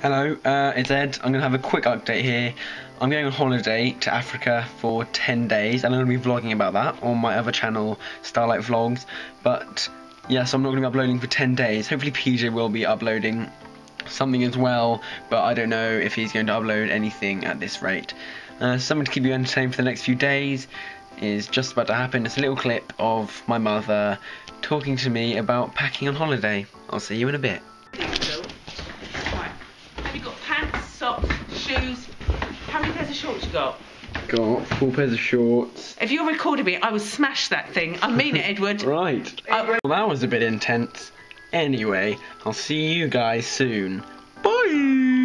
Hello, uh, it's Ed. I'm going to have a quick update here. I'm going on holiday to Africa for 10 days, and I'm going to be vlogging about that on my other channel, Styleite Vlogs. But, yes, I'm not going to be uploading for 10 days. Hopefully PJ will be uploading something as well, but I don't know if he's going to upload anything at this rate. Uh, something to keep you entertained for the next few days is just about to happen. It's a little clip of my mother talking to me about packing on holiday. I'll see you in a bit. Right. Have you got pants, socks, shoes? How many pairs of shorts you got? Got four pairs of shorts. If you're recording me, I will smash that thing. I mean it, Edward. Right. Uh, Well, that was a bit intense. Anyway, I'll see you guys soon. Bye!